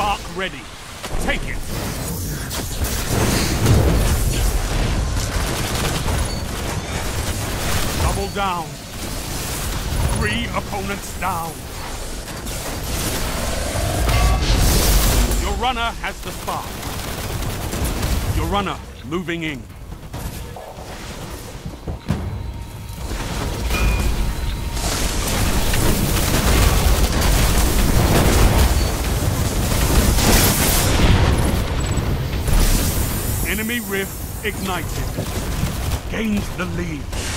Spark ready. Take it. Double down. Three opponents down. Your runner has the spark. Your runner moving in. Enemy rift ignited. Gains the lead.